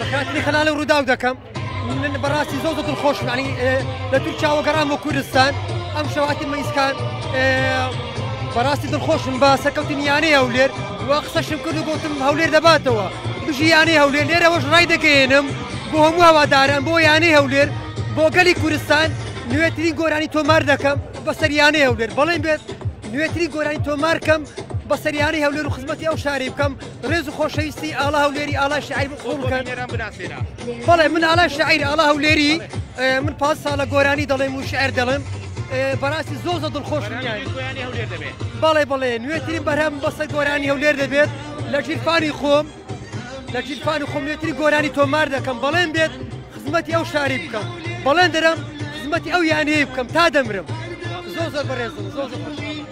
بەکاتنی خەلاڵی ڕووداو دەکەم من بەڕاستی زۆ دڵ خۆشمانی لە دوور چاوەگەڕام بۆ کوردستان ئەم شەواتی مەیسکان بەڕاستی دڵخۆشم بە سەکەوتنیانەی هەولێر وا قسەشم کرد و گوتم هەولێر دەباتەوە دژیانەی هەولێر لێرەوەش ڕای دەگەێنم بۆ هەموو هەوادارم بۆ یانەی هەولێر بۆ گەلی کوردستان نوێترین گۆرانی تۆمار دەکەم بە سەریانەی هەولێر بەڵێن بێت نوێترین گۆرانی تۆمارکەم بە سەریانەی هەولێر و خزمەتی ئەو شاری بکەم ڕێز و خۆشەویستی ئالا هەولێری ئالا شعیر بەڵێ من ئالا شعیر ئالا هەولێری من پاس ساڵە گۆرانی دەڵێم و شعر دەڵم بەڕاستی زۆ زە دڵخۆش بەڵێ بڵێ نوێترین بەرهەم بەسە گۆرانی هەولێر دەبێت لە ژیرفانی خۆم لە ژیرفانی خۆم نوێتری گۆرانی تۆمار دەکەم بەڵێن بێت خزمەتی ئەو شاری بکەم بەڵێن دەرم خزمەتی ئەو یانەیە بکەم تا دەمرم زۆ زۆر بەڕێزم زۆ زۆر